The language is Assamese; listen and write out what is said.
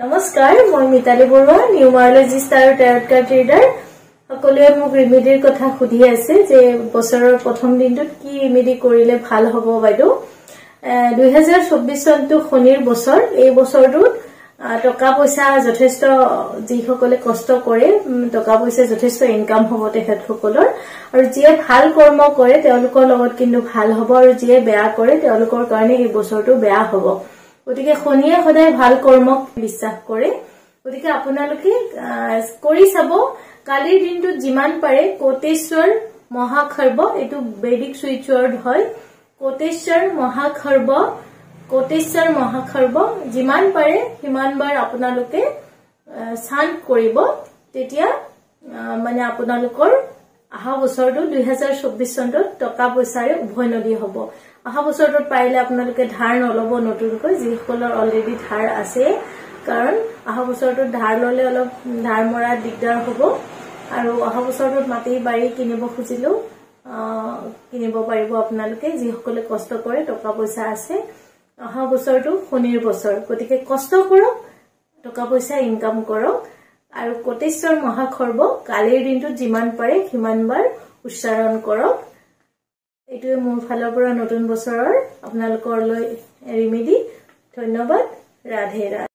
নমস্কাৰ মই মিতালী বৰুৱা নিউমাৰলজিষ্ট আৰু টেৰট কাৰ্ড ৰিডাৰ সকলোৱে মোক ৰিমেডিৰ কথা সুধি আছে যে বছৰৰ প্ৰথম দিনটোত কি ৰিমেডি কৰিলে ভাল হ'ব বাইদেউ। দুহেজাৰ চৌব্বিছ চনটো শনিৰ বছৰ। এই বছৰটোত টকা পইচা যথেষ্ট যিসকলে কষ্ট কৰে টকা পইচা যথেষ্ট ইনকাম হ'ব তেখেতসকলৰ। আৰু যিয়ে ভাল কৰ্ম কৰে তেওঁলোকৰ লগত কিন্তু ভাল হ'ব আৰু যিয়ে বেয়া কৰে তেওঁলোকৰ কাৰণে এই বছৰটো বেয়া হ'ব। গতিকে শনিয়ে সদায় ভাল কৰ্মক বিশ্বাস কৰে। গতিকে আপোনালোকে কৰি চাব কালিৰ দিনটোত যিমান পাৰে কোটেশ্বৰ মহাখৰ্ব এইটো বৈদিক চুইচ ৱৰ্ড হয়। কোটেশ্বৰ মহাখৰ্ব কোটেশ্বৰ মহাখৰ্ব যিমান পাৰে সিমান বাৰ আপোনালোকে চান্ত কৰিব। তেতিয়া মানে আপোনালোকৰ অহা বছৰটো দুহেজাৰ চৌব্বিছ চনটোত টকা পইচাৰে উভয় নদী হ'ব। অহা বছৰটোত পাৰিলে আপোনালোকে ধাৰ নল'ব নতুনকৈ যিসকলৰ অলৰেডি ধাৰ আছে। কাৰণ অহা বছৰটোত ধাৰ ল'লে অলপ ধাৰ মৰা দিগদাৰ হ'ব। আৰু অহা বছৰটোত মাটি বাৰী কিনিব খুজিলেও কিনিব পাৰিব আপোনালোকে যিসকলে কষ্ট কৰে টকা পইচা আছে। অহা বছৰটো শনিৰ বছৰ গতিকে কষ্ট কৰক টকা পইচা ইনকাম কৰক। আৰু কোটেশ্বৰ মহাখৰ্ব কালিৰ দিনটোত যিমান পাৰে সিমান বাৰ উচ্চাৰণ কৰক। এইটোৱে মোৰ ফালৰ পৰা নতুন বছৰৰ আপোনালোকৰলৈ ৰিমেডি ধন্যবাদ। ৰাধে ৰাধে